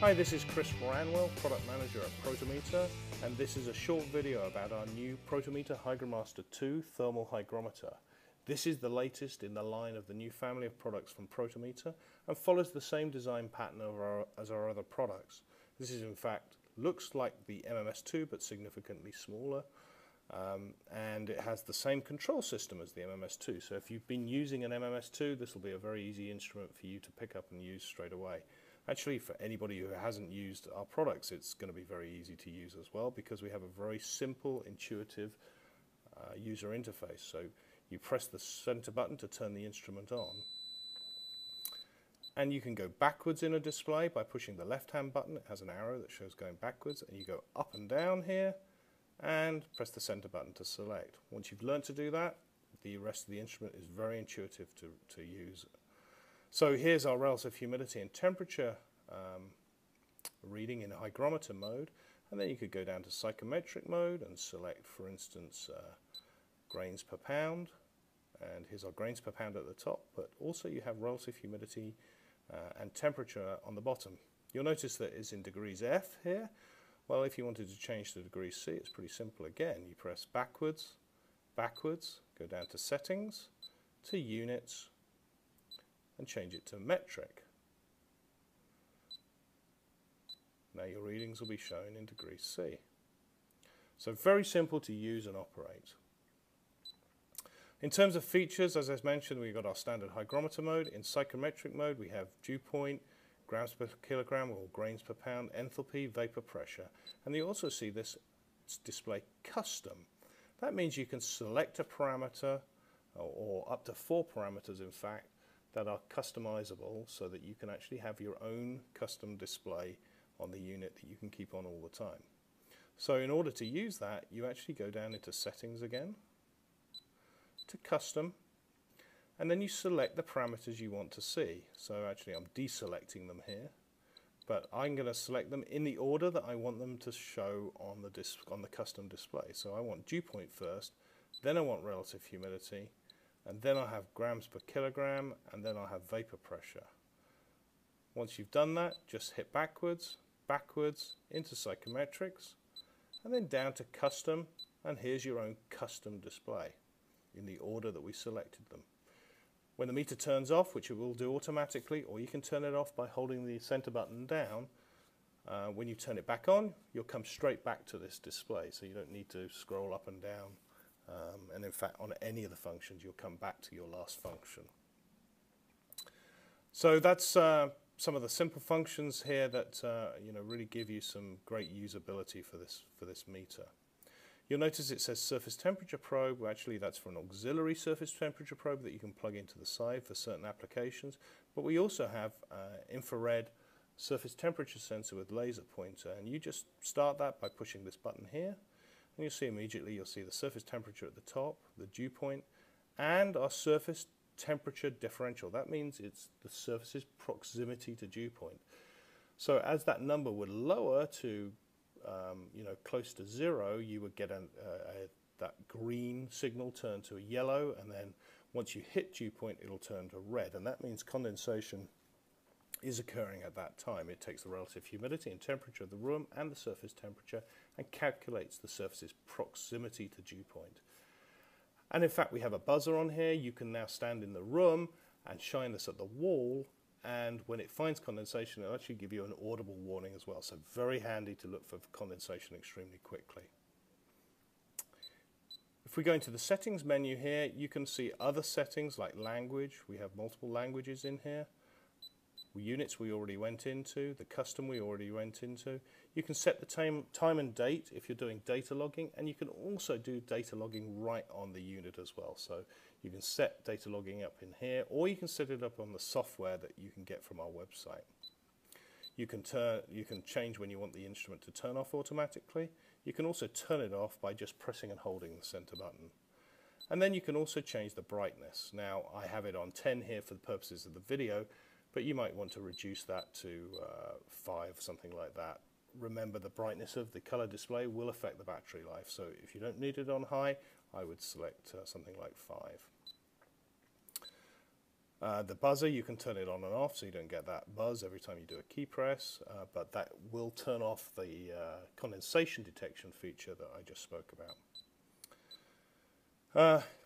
Hi, this is Chris Moranwell, Product Manager at Protimeter, and this is a short video about our new Protimeter Hygromaster 2 thermal hygrometer. This is the latest in the line of the new family of products from Protimeter and follows the same design pattern our, as our other products. This is in fact looks like the MMS2 but significantly smaller um, and it has the same control system as the MMS2 so if you've been using an MMS2 this will be a very easy instrument for you to pick up and use straight away. Actually, for anybody who hasn't used our products, it's going to be very easy to use as well because we have a very simple, intuitive uh, user interface. So you press the center button to turn the instrument on. And you can go backwards in a display by pushing the left-hand button. It has an arrow that shows going backwards. And you go up and down here and press the center button to select. Once you've learned to do that, the rest of the instrument is very intuitive to, to use so here's our relative humidity and temperature um, reading in hygrometer mode and then you could go down to psychometric mode and select for instance uh, grains per pound and here's our grains per pound at the top but also you have relative humidity uh, and temperature on the bottom. You'll notice that it's in degrees F here. Well if you wanted to change to degrees C it's pretty simple again. You press backwards, backwards, go down to settings, to units and change it to metric. Now your readings will be shown in degrees C. So very simple to use and operate. In terms of features, as I mentioned, we've got our standard hygrometer mode. In psychometric mode, we have dew point, grams per kilogram or grains per pound, enthalpy, vapor pressure. And you also see this display custom. That means you can select a parameter, or up to four parameters in fact, that are customizable so that you can actually have your own custom display on the unit that you can keep on all the time. So in order to use that, you actually go down into settings again, to custom, and then you select the parameters you want to see. So actually I'm deselecting them here, but I'm going to select them in the order that I want them to show on the, on the custom display. So I want dew point first, then I want relative humidity, and then I have grams per kilogram and then I have vapor pressure. Once you've done that, just hit backwards, backwards into psychometrics and then down to custom and here's your own custom display in the order that we selected them. When the meter turns off, which it will do automatically, or you can turn it off by holding the center button down, uh, when you turn it back on, you'll come straight back to this display, so you don't need to scroll up and down um, and in fact, on any of the functions, you'll come back to your last function. So that's uh, some of the simple functions here that uh, you know really give you some great usability for this for this meter. You'll notice it says surface temperature probe. Well, actually, that's for an auxiliary surface temperature probe that you can plug into the side for certain applications. But we also have uh, infrared surface temperature sensor with laser pointer, and you just start that by pushing this button here and you'll see immediately, you'll see the surface temperature at the top, the dew point, and our surface temperature differential. That means it's the surface's proximity to dew point. So as that number would lower to, um, you know, close to zero, you would get a, a, that green signal turn to a yellow, and then once you hit dew point, it'll turn to red, and that means condensation is occurring at that time. It takes the relative humidity and temperature of the room and the surface temperature and calculates the surface's proximity to dew point. And in fact, we have a buzzer on here. You can now stand in the room and shine this at the wall and when it finds condensation, it'll actually give you an audible warning as well. So very handy to look for condensation extremely quickly. If we go into the settings menu here, you can see other settings like language. We have multiple languages in here units we already went into, the custom we already went into. You can set the time, time and date if you're doing data logging, and you can also do data logging right on the unit as well. So you can set data logging up in here, or you can set it up on the software that you can get from our website. You can, turn, you can change when you want the instrument to turn off automatically. You can also turn it off by just pressing and holding the center button. And then you can also change the brightness. Now I have it on 10 here for the purposes of the video, but you might want to reduce that to uh, 5, something like that. Remember the brightness of the color display will affect the battery life, so if you don't need it on high, I would select uh, something like 5. Uh, the buzzer, you can turn it on and off so you don't get that buzz every time you do a key press, uh, but that will turn off the uh, condensation detection feature that I just spoke about.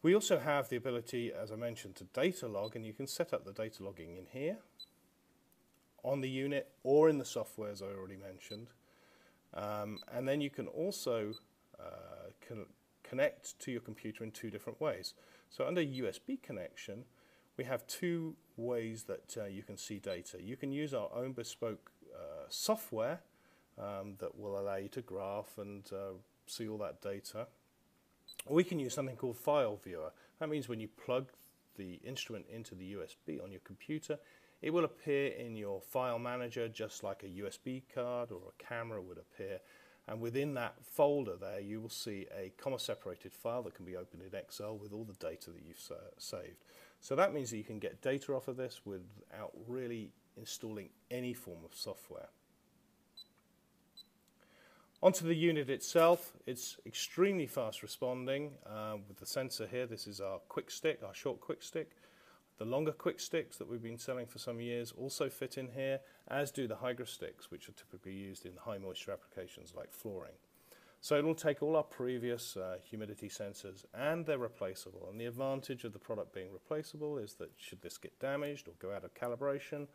We also have the ability, as I mentioned, to data log, and you can set up the data logging in here on the unit or in the software, as I already mentioned. Um, and then you can also uh, con connect to your computer in two different ways. So under USB connection, we have two ways that uh, you can see data. You can use our own bespoke uh, software um, that will allow you to graph and uh, see all that data. We can use something called File Viewer. That means when you plug the instrument into the USB on your computer, it will appear in your file manager just like a USB card or a camera would appear. And within that folder there, you will see a comma separated file that can be opened in Excel with all the data that you've saved. So that means that you can get data off of this without really installing any form of software. Onto the unit itself, it's extremely fast responding uh, with the sensor here. This is our quick stick, our short quick stick. The longer quick sticks that we've been selling for some years also fit in here, as do the Hygrosticks, which are typically used in high moisture applications like flooring. So it'll take all our previous uh, humidity sensors and they're replaceable. And the advantage of the product being replaceable is that should this get damaged or go out of calibration,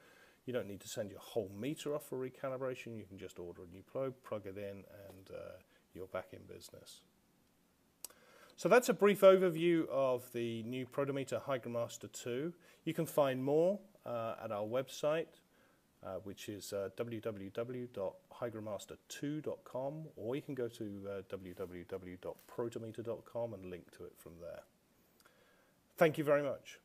you don't need to send your whole meter off for recalibration. You can just order a new probe, plug it in, and uh, you're back in business. So that's a brief overview of the new Protimeter Hygromaster 2. You can find more uh, at our website, uh, which is uh, www.hygromaster2.com, or you can go to uh, www.protimeter.com and link to it from there. Thank you very much.